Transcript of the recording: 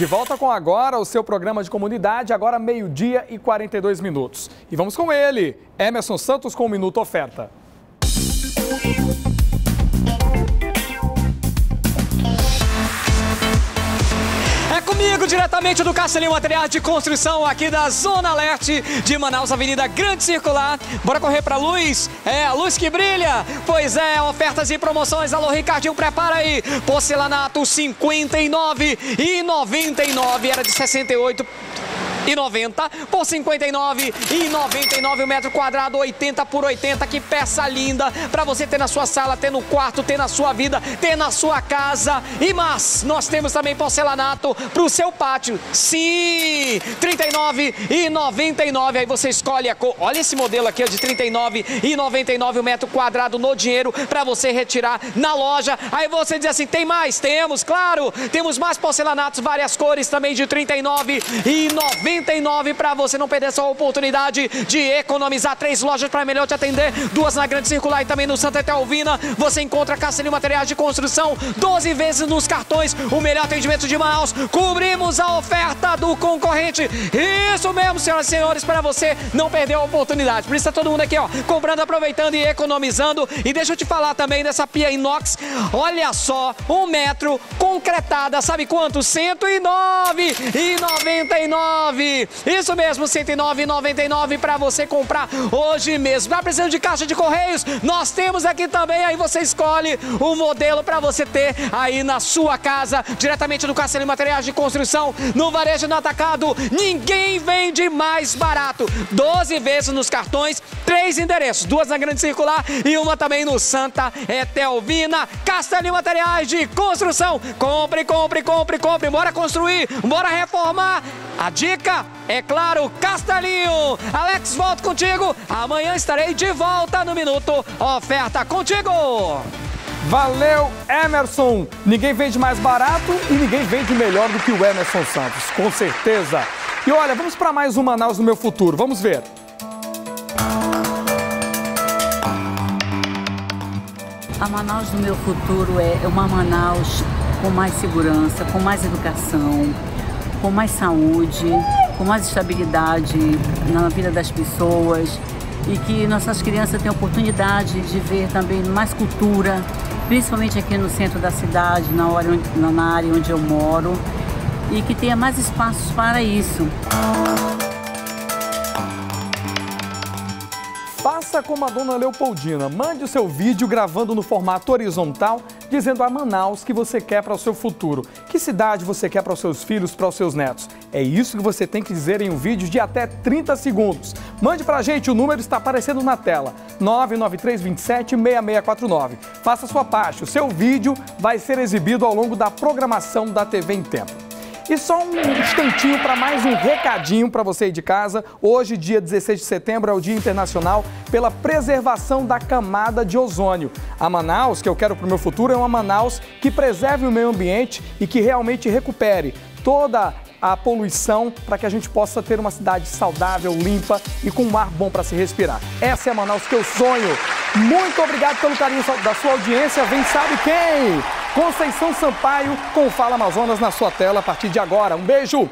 De volta com agora o seu programa de comunidade, agora meio-dia e 42 minutos. E vamos com ele, Emerson Santos com o Minuto Oferta. É diretamente do Castelinho Material de Construção aqui da Zona Leste de Manaus, Avenida Grande Circular. Bora correr pra luz? É, a luz que brilha. Pois é, ofertas e promoções. Alô, Ricardinho, prepara aí. Porcelanato 59 e 99, era de 68 e 90 por 59 e 99 o metro quadrado 80 por 80 que peça linda para você ter na sua sala ter no quarto ter na sua vida ter na sua casa. E mais nós temos também porcelanato para o seu pátio. Sim 39 e 99 aí você escolhe a cor. Olha esse modelo aqui de 39 e 99 o metro quadrado no dinheiro para você retirar na loja. Aí você diz assim tem mais? Temos claro temos mais porcelanatos várias cores também de 39 e 99 99 para você não perder essa oportunidade de economizar. Três lojas para melhor te atender, duas na Grande Circular e também no Santa Etelvina. Você encontra Castelinho Materiais de Construção, 12 vezes nos cartões, o melhor atendimento de Manaus. Cobrimos a oferta do concorrente. Isso mesmo, senhoras e senhores, para você não perder a oportunidade. Por isso está todo mundo aqui, ó, comprando, aproveitando e economizando. E deixa eu te falar também dessa pia inox. Olha só, um metro concretada, sabe quanto? 109 e 99. Isso mesmo, R$ 109,99 para você comprar hoje mesmo. Tá precisando de caixa de correios? Nós temos aqui também, aí você escolhe o modelo para você ter aí na sua casa, diretamente do Castelo Materiais de Construção, no varejo no atacado. Ninguém vende mais barato. 12 vezes nos cartões, três endereços, duas na Grande Circular e uma também no Santa Etelvina. Castelo Materiais de Construção. Compre, compre, compre, compre. Bora construir, bora reformar. A dica é claro, Castelinho. Alex, volto contigo. Amanhã estarei de volta no Minuto Oferta contigo. Valeu, Emerson! Ninguém vende mais barato e ninguém vende melhor do que o Emerson Santos, com certeza. E olha, vamos para mais um Manaus no meu futuro. Vamos ver. A Manaus do meu futuro é uma Manaus com mais segurança, com mais educação, com mais saúde, com mais estabilidade na vida das pessoas e que nossas crianças tenham oportunidade de ver também mais cultura, principalmente aqui no centro da cidade, na, hora na área onde eu moro, e que tenha mais espaços para isso. Faça como a dona Leopoldina. Mande o seu vídeo gravando no formato horizontal, dizendo a Manaus que você quer para o seu futuro. Que cidade você quer para os seus filhos, para os seus netos. É isso que você tem que dizer em um vídeo de até 30 segundos. Mande para a gente, o número está aparecendo na tela. 993276649. Faça sua parte. O seu vídeo vai ser exibido ao longo da programação da TV em Tempo. E só um instantinho para mais um recadinho para você aí de casa. Hoje, dia 16 de setembro, é o Dia Internacional pela Preservação da Camada de Ozônio. A Manaus, que eu quero para o meu futuro, é uma Manaus que preserve o meio ambiente e que realmente recupere toda a poluição para que a gente possa ter uma cidade saudável, limpa e com um ar bom para se respirar. Essa é a Manaus que eu sonho. Muito obrigado pelo carinho da sua audiência. Vem sabe quem? Conceição Sampaio com o Fala Amazonas na sua tela a partir de agora. Um beijo!